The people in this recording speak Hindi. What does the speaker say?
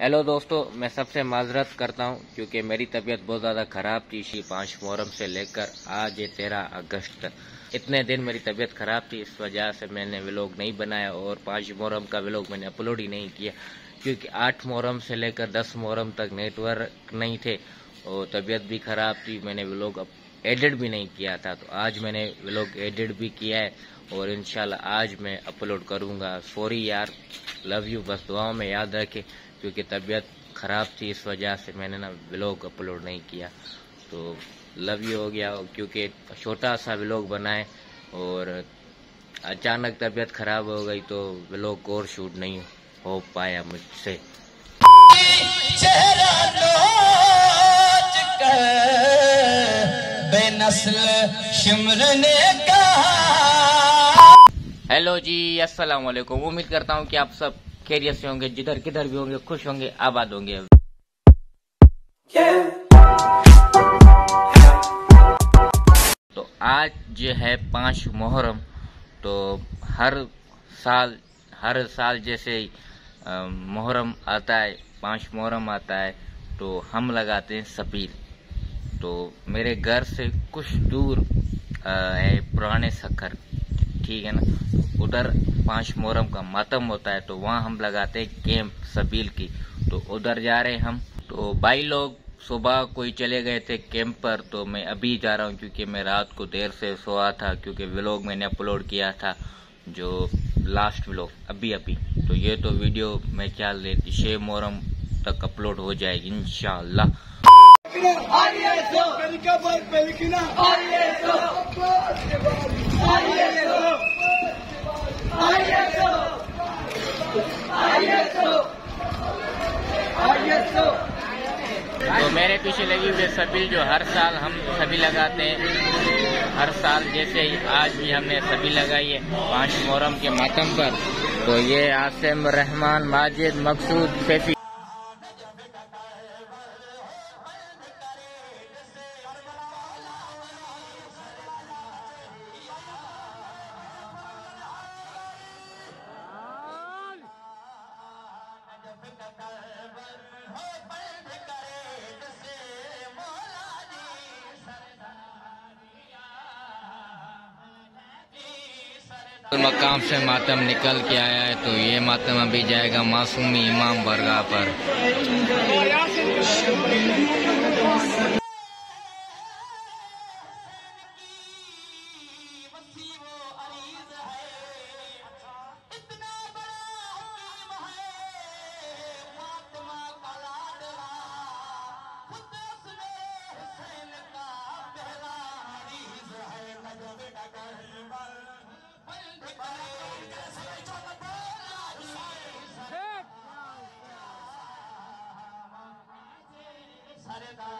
हेलो दोस्तों, मैं सबसे माजरत करता हूँ क्योंकि मेरी तबीयत बहुत ज़्यादा ख़राब थी, इसी पाँच मुहर्रम से लेकर आज ये तेरह अगस्त। तक इतने दिन मेरी तबीयत ख़राब थी, इस वजह से मैंने व्लॉग नहीं बनाया और पाँच मुहर्रम का व्लॉग मैंने अपलोड ही नहीं किया क्योंकि आठ मुहर्रम से लेकर दस मुहर्रम तक नेटवर्क नहीं थे और तबीयत भी ख़राब थी, मैंने व्लॉग एडिट भी नहीं किया था। तो आज मैंने व्लॉग एडिट भी किया है और इंशाल्लाह आज मैं अपलोड करूँगा। सॉरी यार लव यू बस दुआओं में याद रखें। क्योंकि तबीयत ख़राब थी इस वजह से मैंने ना ब्लॉग अपलोड नहीं किया। तो लव यू हो गया क्योंकि छोटा सा ब्लॉग बनाए और अचानक तबीयत ख़राब हो गई तो ब्लॉग और शूट नहीं हो पाया मुझसे। हेलो जी अस्सलाम वालेकुम उम्मीद करता हूँ कि आप सब खैरियत से होंगे जिधर किधर भी होंगे खुश होंगे आबाद होंगे। तो आज जो है पाँच मुहर्रम तो हर साल हर साल जैसे मुहर्रम आता है पाँच मुहर्रम आता है तो हम लगाते हैं सबील तो मेरे घर से कुछ दूर आ, है पुराने सखर। ठीक है ना? उधर पाँच मोहरम का मातम होता है तो वहाँ हम लगाते हैं कैंप सबील की। तो उधर जा रहे हम। तो भाई लोग, सुबह कोई चले गए थे कैंप पर तो मैं अभी जा रहा हूँ, क्योंकि मैं रात को देर से सोया था, क्योंकि व्लॉग मैंने अपलोड किया था, जो लास्ट व्लॉग अभी अभी तो ये तो वीडियो मैं ख्याल लेती, छह मोहरम तक अपलोड हो जाएगी तो मेरे पीछे लगी हुई सभी जो हर साल हम सभी लगाते हैं। हर साल जैसे ही आज भी हमने सभी लगाई है, पाँच मोहरम के मातम पर। तो ये आसिम रहमान, माजिद, मकसूद, सैफी। मकाम से मातम निकल के आया है तो ये मातम अभी जाएगा मासूमी इमाम बरगाह पर। सरदारी आ